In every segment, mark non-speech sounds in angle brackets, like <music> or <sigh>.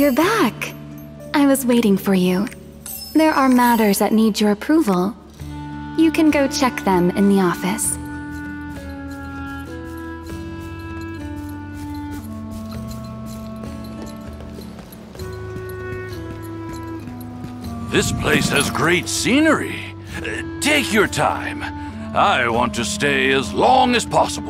You're back. I was waiting for you. There are matters that need your approval. You can go check them in the office. This place has great scenery. Uh, Take your time. I want to stay as long as possible.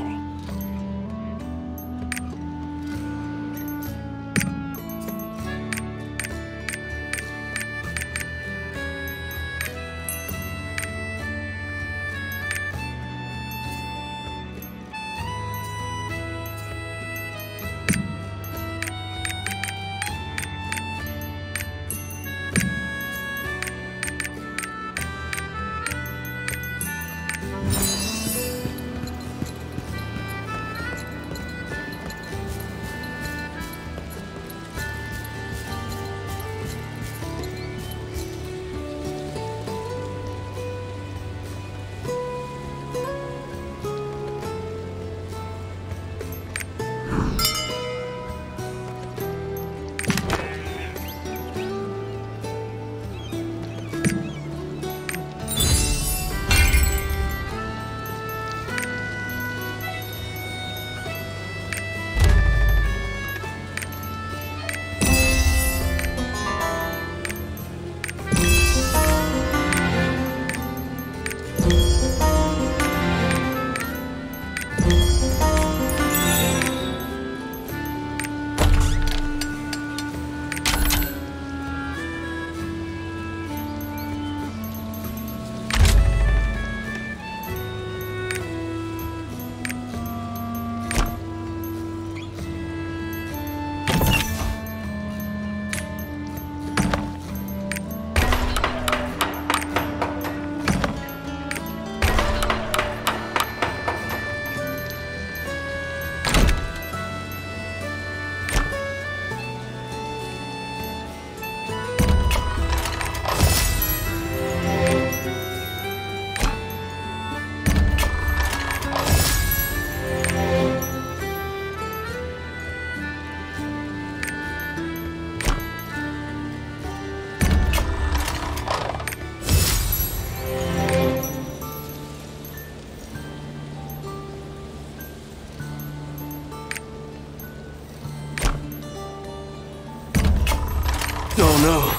No.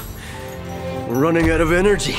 We're running out of energy.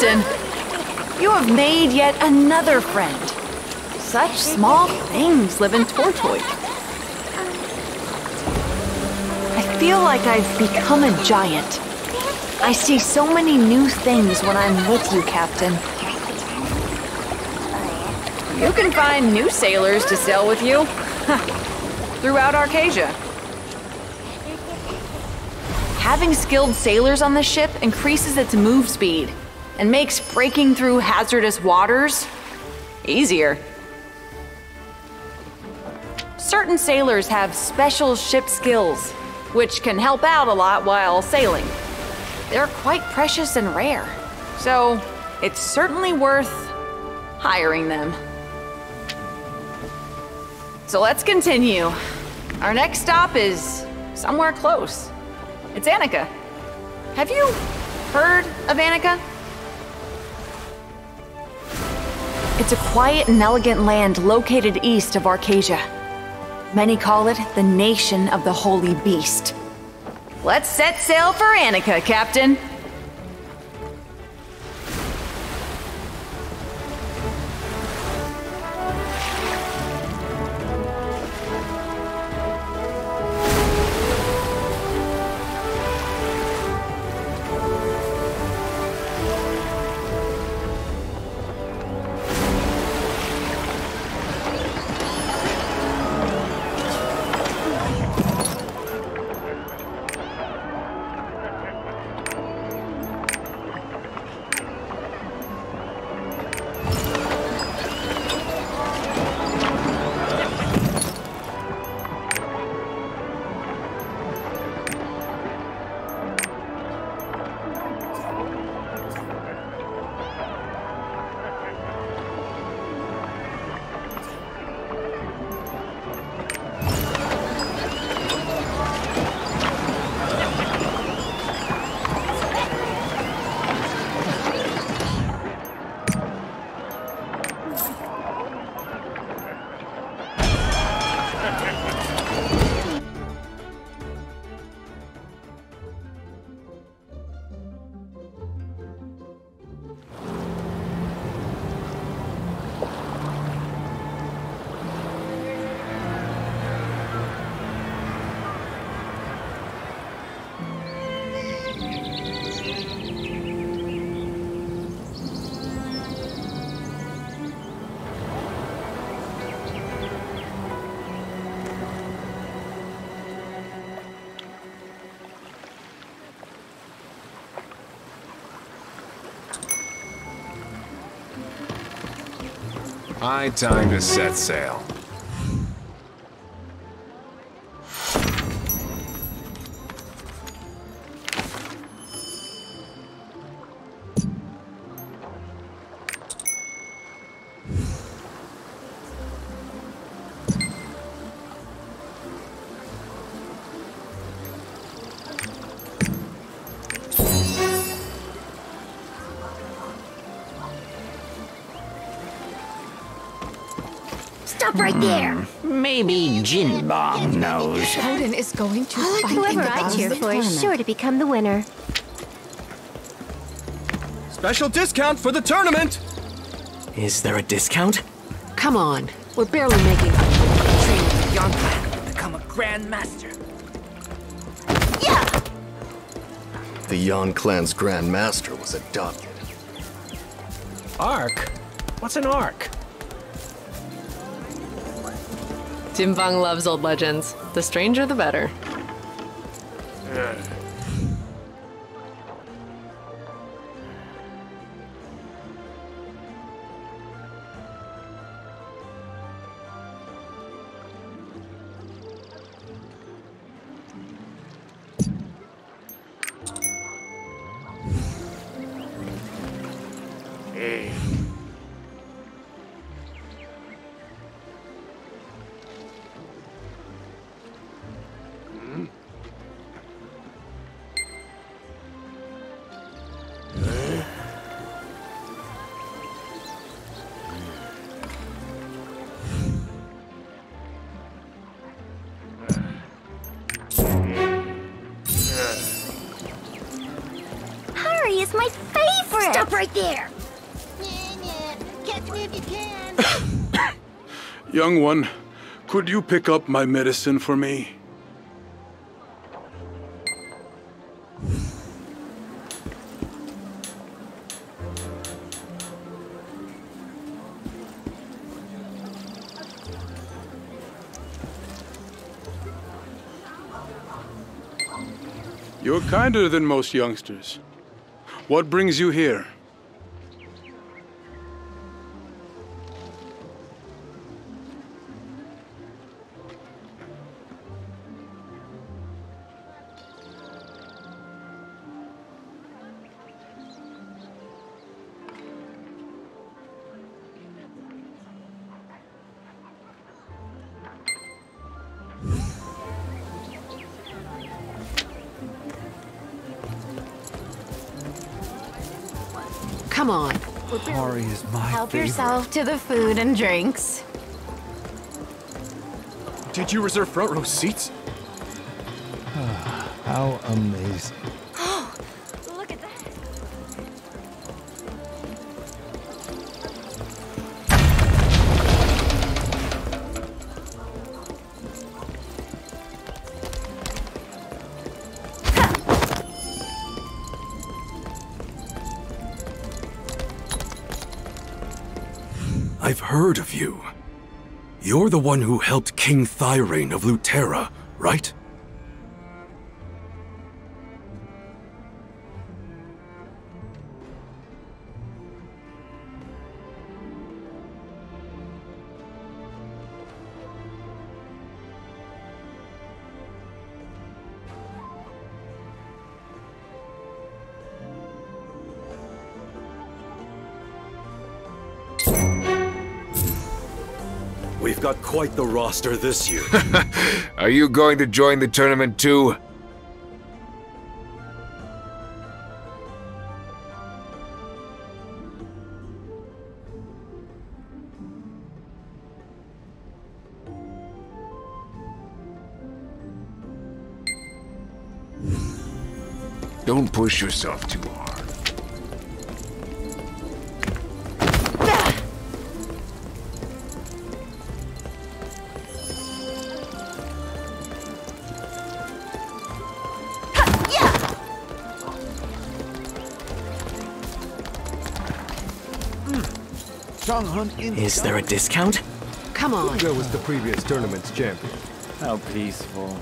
Captain! You have made yet another friend. Such small things live in Tortoyk. I feel like I've become a giant. I see so many new things when I'm with you, Captain. You can find new sailors to sail with you <laughs> throughout Arkesia. Having skilled sailors on the ship increases its move speed and makes breaking through hazardous waters easier. Certain sailors have special ship skills, which can help out a lot while sailing. They're quite precious and rare, so it's certainly worth hiring them. So let's continue. Our next stop is somewhere close. It's Annika. Have you heard of Annika? It's a quiet and elegant land located east of Arkesia. Many call it the Nation of the Holy Beast. Let's set sail for Annika, Captain. High time to set sail. Stop right there. Maybe Jin Bong knows. Odin is going to fight in Whoever I cheer for is sure to become the winner. Special discount for the tournament! Is there a discount? Come on, we're barely making up. Train with the young clan to become a grandmaster. The Yon clan's Grand Master was adopted. Ark? What's an ark? Timbang loves old legends. The stranger, the better. Young one, could you pick up my medicine for me? You're kinder than most youngsters. What brings you here? Come on. Hari is my Help favorite. yourself to the food and drinks. Did you reserve front row seats? <sighs> How amazing. Heard of you. You're the one who helped King Thirain of Luterra, right? Quite the roster this year. <laughs> Are you going to join the tournament too? Don't push yourself too hard. Changhun in Is there a discount? Come on. Hugo was the previous tournament's champion. How peaceful.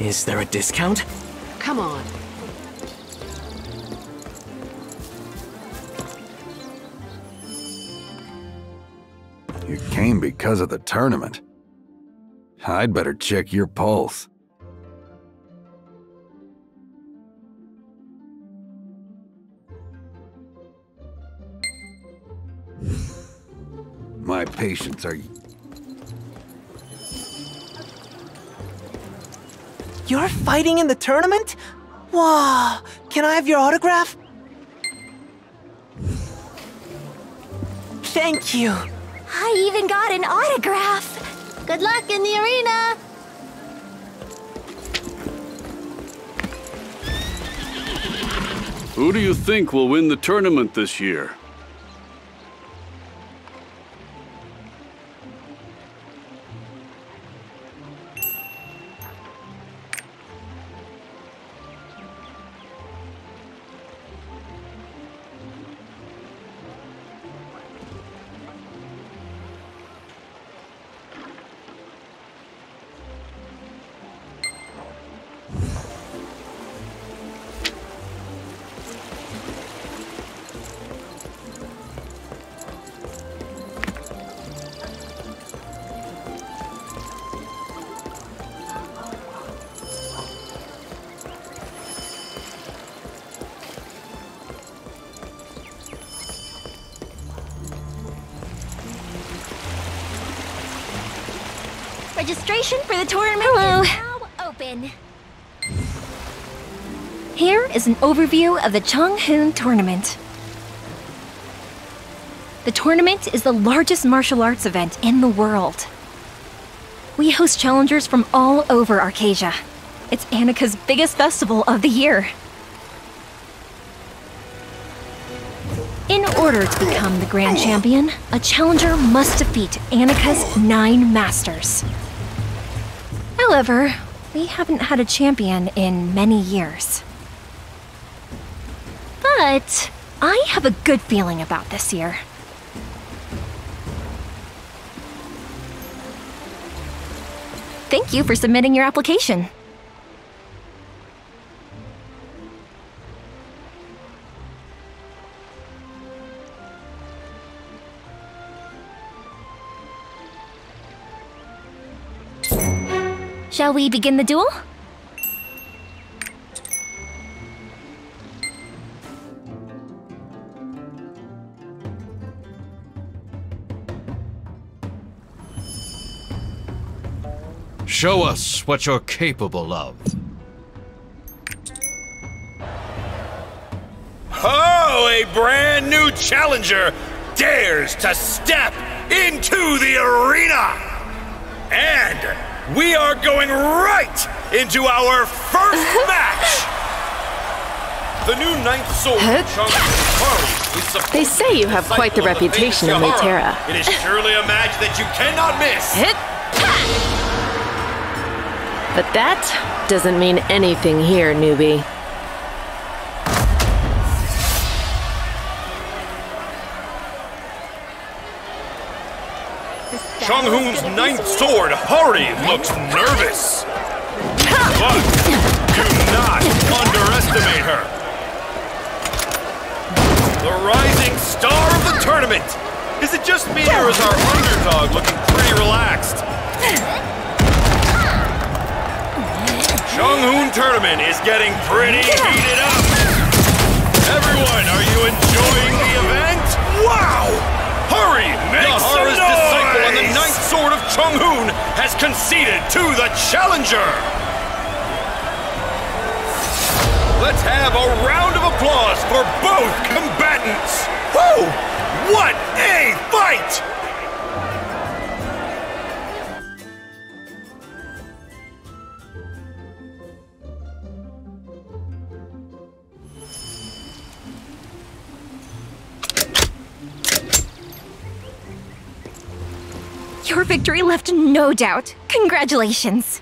Is there a discount? Come on. You came because of the tournament. I'd better check your pulse. My patients are You're fighting in the tournament? Wow, can I have your autograph? Thank you. I even got an autograph! Good luck in the arena! Who do you think will win the tournament this year? Registration for the tournament Hello. is now open. Here is an overview of the Changhun Tournament. The tournament is the largest martial arts event in the world. We host challengers from all over Arkesia. It's Annika's biggest festival of the year. In order to become the Grand Champion, a challenger must defeat Annika's nine masters. However, we haven't had a champion in many years. But I have a good feeling about this year. Thank you for submitting your application. Shall we begin the duel? Show us what you're capable of. Oh, a brand new challenger dares to step into the arena! And we are going right into our first <laughs> match! The new ninth sword, Chang'e They say you have quite the reputation in famous It is surely a match that you cannot miss! Hit! But that doesn't mean anything here, newbie. Changhun's ninth sword, Hari, looks nervous. But do not underestimate her. The rising star of the tournament. Is it just me or is our underdog looking pretty relaxed? Chang'un tournament is getting pretty heated up. Everyone, are you enjoying the event? Wow! Hurry! Make Yahara's disciple on the ninth sword of Changhun has conceded to the challenger! Let's have a round of applause for both combatants! Woo! What a fight! Victory left no doubt. Congratulations.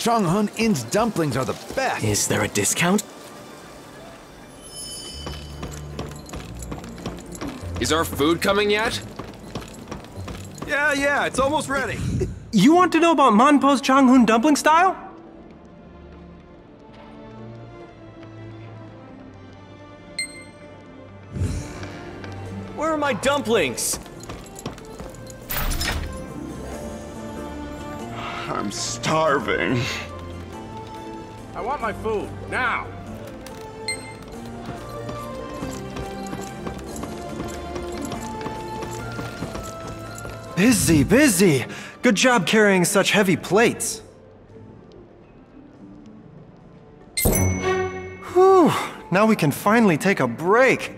Changhun Inn's dumplings are the best. Is there a discount? Is our food coming yet? Yeah, yeah, it's almost ready. <laughs> You want to know about Manpo's Changhun dumpling style? Where are my dumplings? I'm starving. I want my food, now! Busy, busy. Good job carrying such heavy plates. Whew, now we can finally take a break.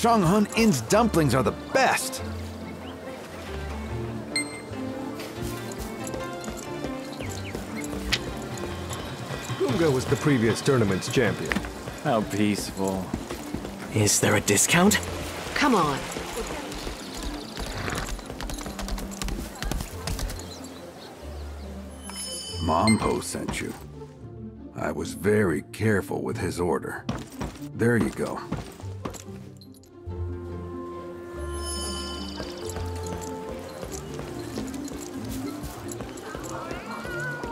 Changhun Inn's dumplings are the best! Gunga was the previous tournament's champion. How peaceful. Is there a discount? Come on. Mompo sent you. I was very careful with his order. There you go.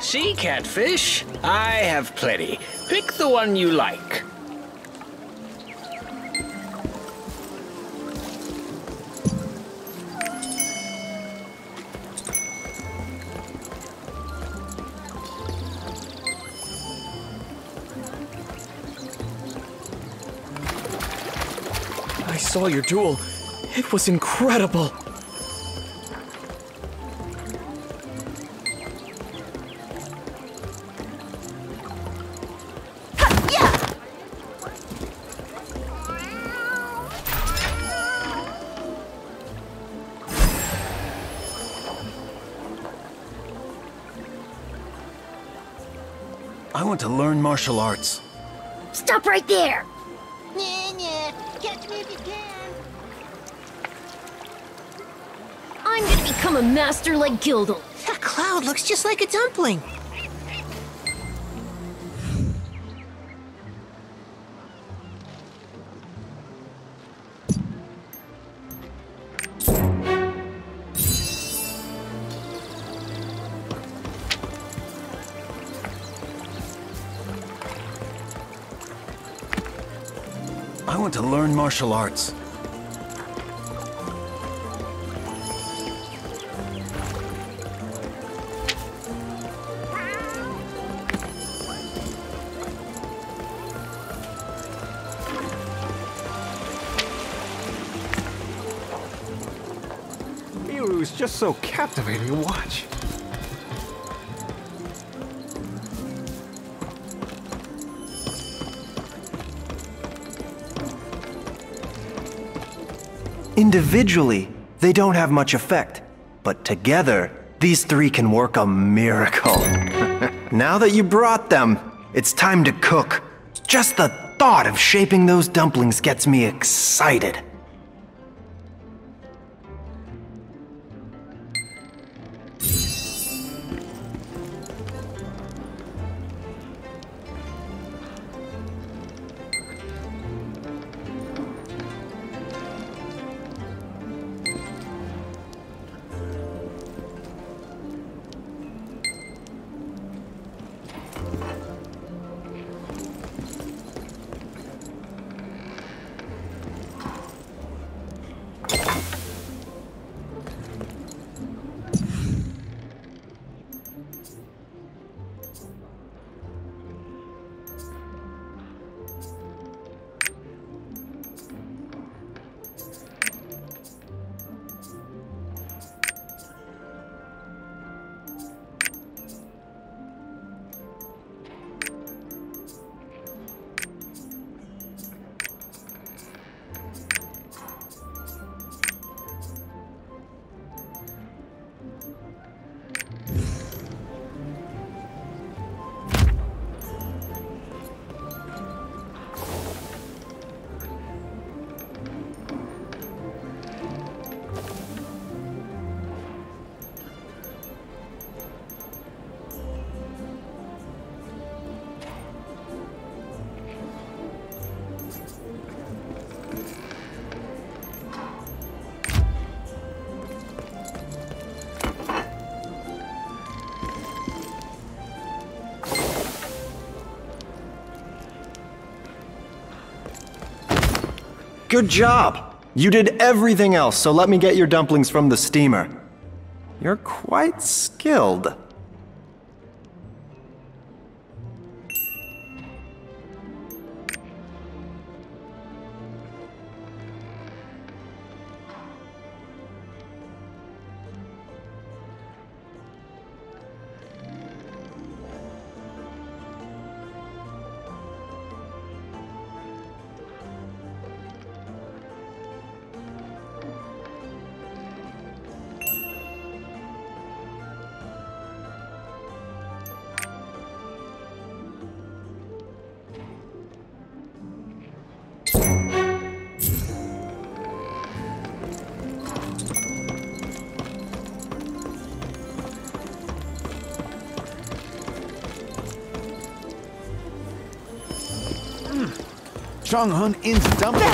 Sea catfish? I have plenty. Pick the one you like. I saw your duel. It was incredible. Martial arts. Stop right there! Nah, nah. Catch me if you can. I'm gonna become a master like Gildle. That cloud looks just like a dumpling. Want to learn martial arts. Miru is just so captivating to watch. Individually, they don't have much effect, but together, these three can work a miracle. <laughs> now that you brought them, it's time to cook. Just the thought of shaping those dumplings gets me excited. Good job! You did everything else, so let me get your dumplings from the steamer. You're quite skilled. Changhun In's dumpling.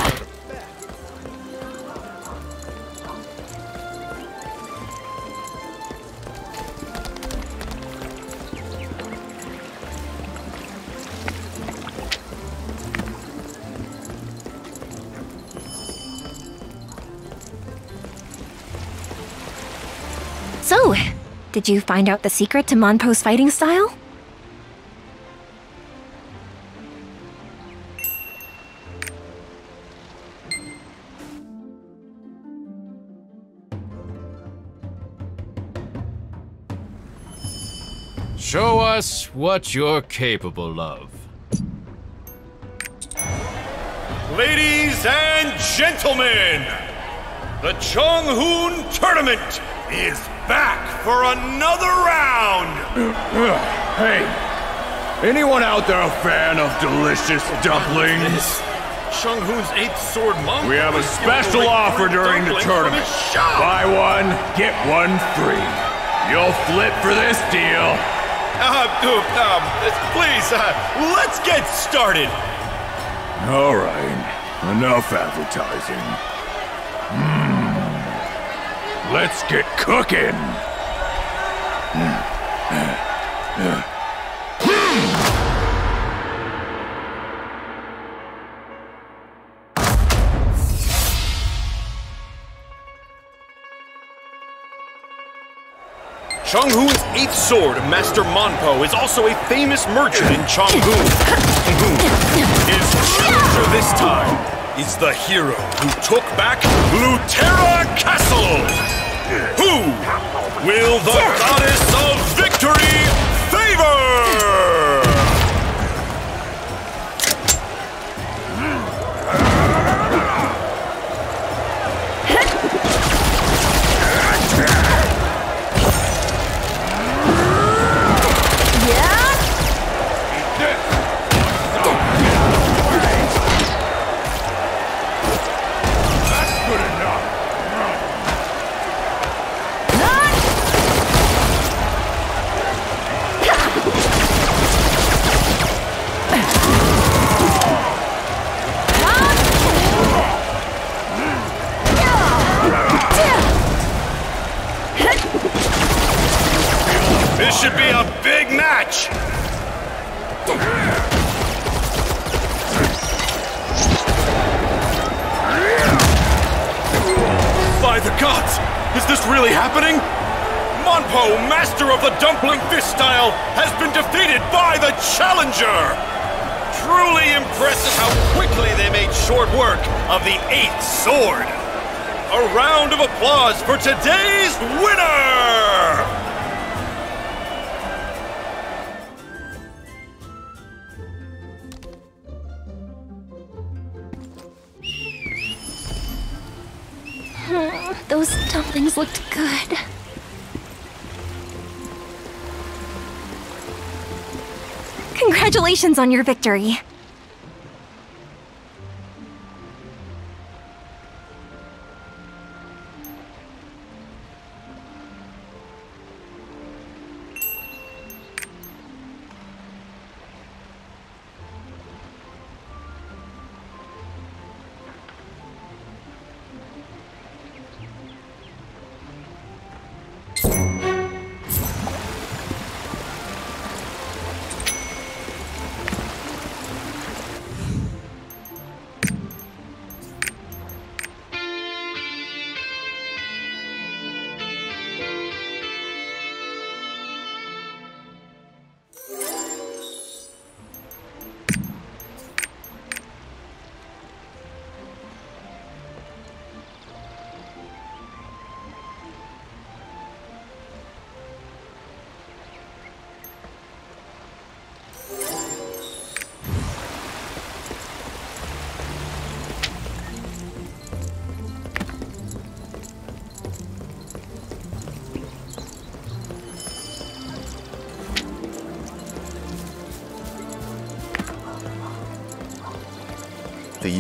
So, did you find out the secret to Monpo's fighting style? Us what you're capable of. Ladies and gentlemen, the Changhun Tournament is back for another round! <clears throat> Hey, anyone out there a fan of delicious dumplings? Changhun's Eighth Sword Monk. We have a special offer during the tournament. Buy one, get one free. You'll flip for this deal. Uh, uh, um, please, uh, let's get started. All right, enough advertising. Mm. Let's get cooking. Changhun's eighth sword, Master Monpo, is also a famous merchant in Chonghoon. His challenger this time is the hero who took back Luterra Castle. Who will the goddess of victory favor? This should be a big match. By the gods! Is this really happening? Monpo, master of the dumpling fist style, has been defeated by the challenger! Truly impressive how quickly they made short work of the eighth sword! A round of applause for today's winner! Those dumplings looked good. Congratulations on your victory.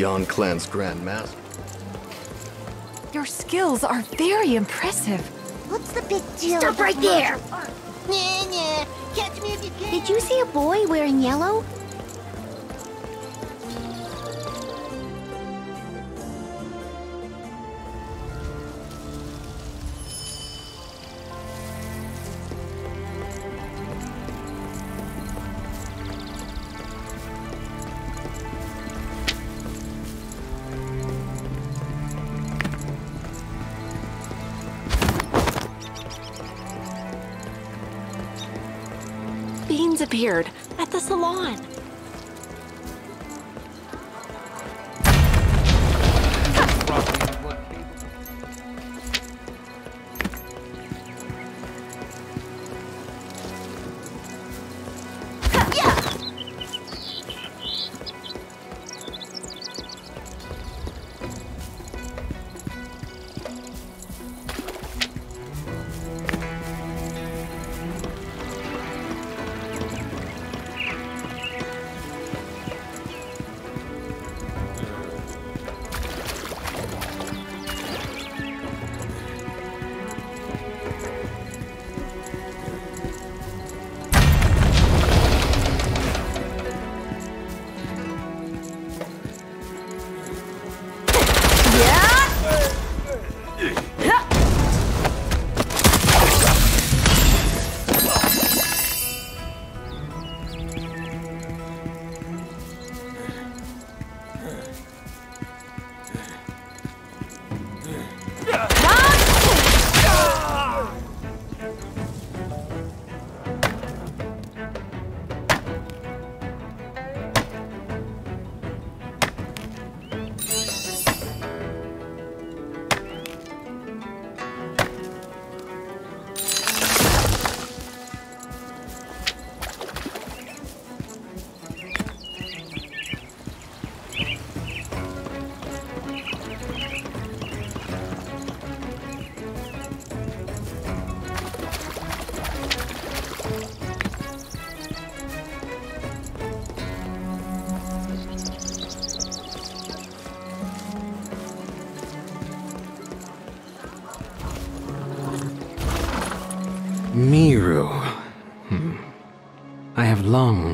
The Yan clan's Grand Master. Your skills are very impressive. What's the big deal? Stop right there. Nah, nah. Catch me if you can. Did you see a boy wearing yellow?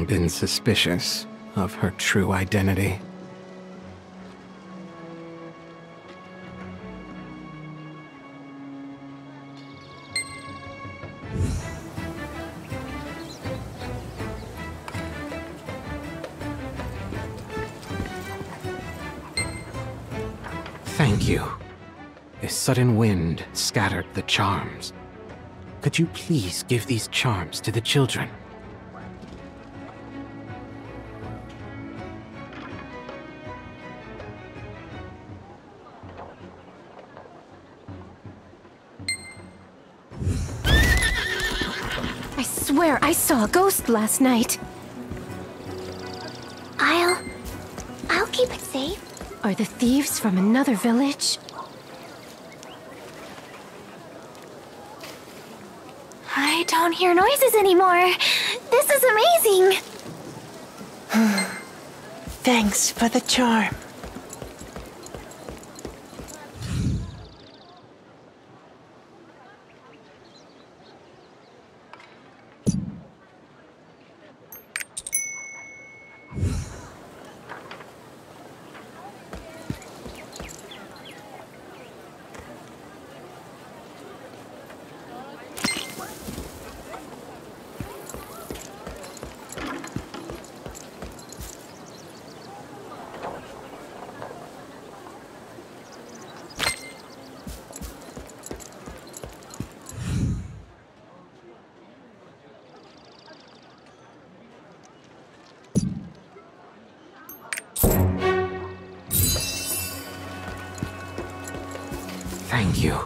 Long been suspicious of her true identity. Thank you. A sudden wind scattered the charms. Could you please give these charms to the children? Last night. I'll... I'll keep it safe. Are the thieves from another village? I don't hear noises anymore. This is amazing. <sighs> Thanks for the charm. You.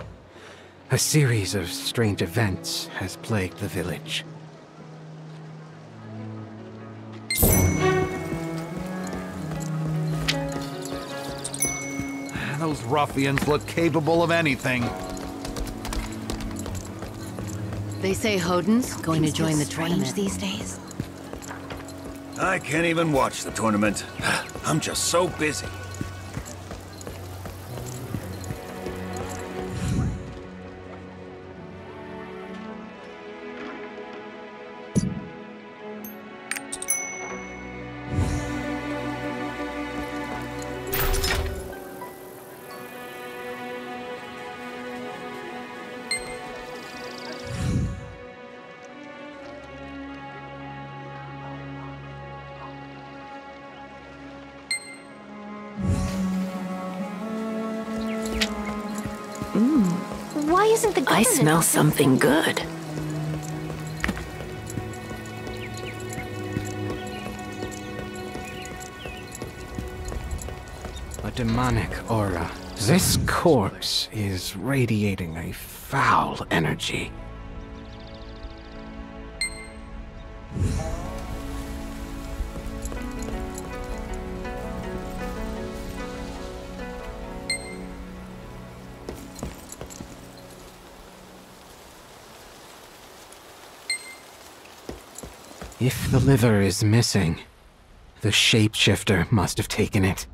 A series of strange events has plagued the village. Those ruffians look capable of anything. They say Hodin's going to join the tournament these days. I can't even watch the tournament. <sighs> I'm just so busy. smell something good. A demonic aura. This corpse is radiating a foul energy. If the liver is missing, the shapeshifter must have taken it.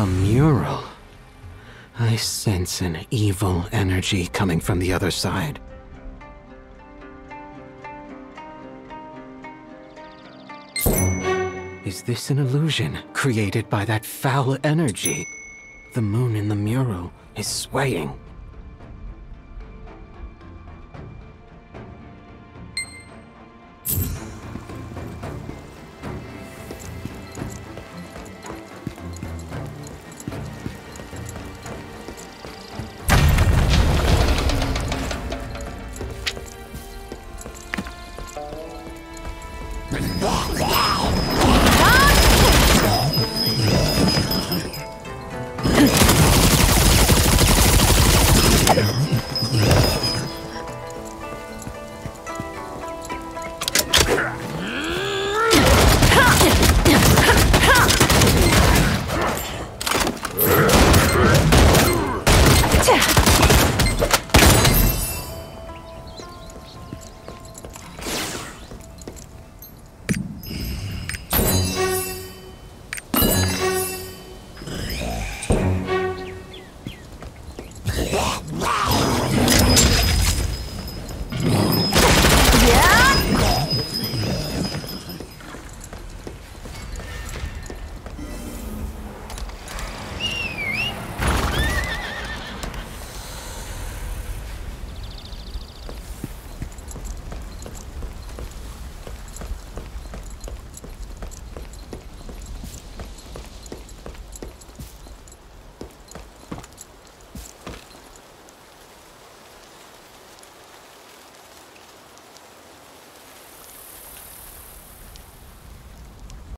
A mural. I sense an evil energy coming from the other side. Is this an illusion created by that foul energy? The moon in the mural is swaying.